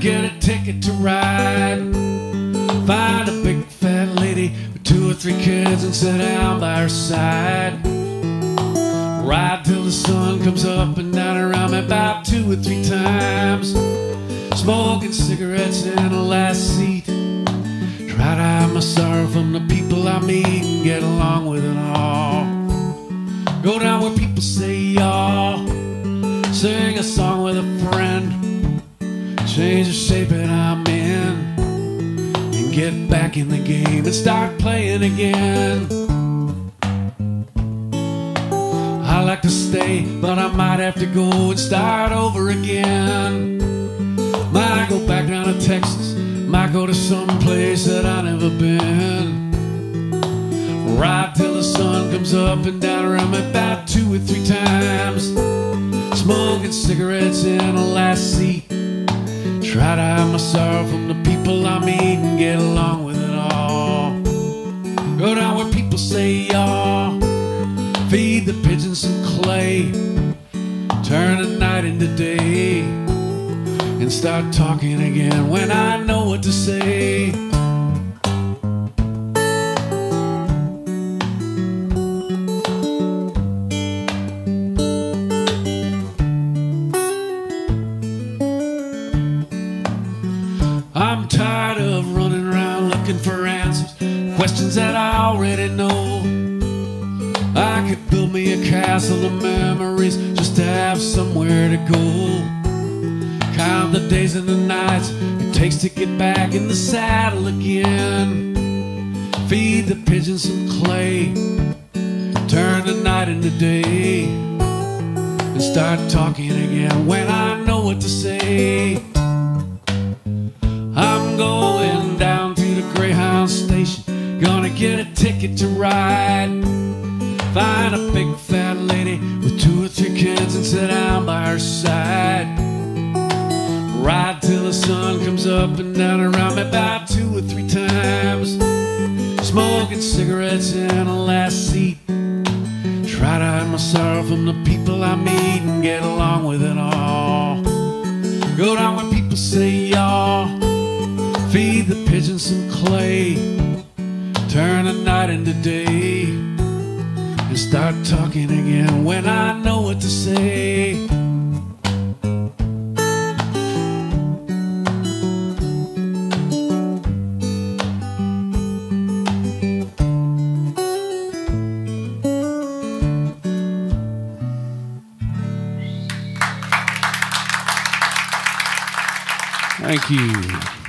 get a ticket to ride. Find a big fat lady with two or three kids and sit down by her side. Ride till the sun comes up and down around me about two or three times. Smoking cigarettes in the last seat. Try to hide my sorrow from the people I meet and get along with it all. Go down where people say y'all. Sing a song with a friend. Change the shape that I'm in. And get back in the game and start playing again. I like to stay, but I might have to go and start over again. Might go back down to Texas, might go to some place that I never been. Ride till the sun comes up and down around me about two or three times. Smoking cigarettes in the last seat. Try to hide my sorrow from the people I meet and get along with it all. Go down where people say y'all. Feed the pigeons some clay. Turn the night into day. And start talking again when I know what to say. Looking for answers, questions that I already know. I could build me a castle of memories just to have somewhere to go. Count the days and the nights it takes to get back in the saddle again. Feed the pigeons some clay, turn the night into day, and start talking again when I know what to say. I'm going down get a ticket to ride. Find a big fat lady with two or three kids and sit down by her side. Ride till the sun comes up and down around me about two or three times. Smoking cigarettes in the last seat. Try to hide my sorrow from the people I meet and get along with it all. Go down where people say y'all. Feed the pigeons some clay. Turn the night into day. And start talking again when I know what to say. Thank you.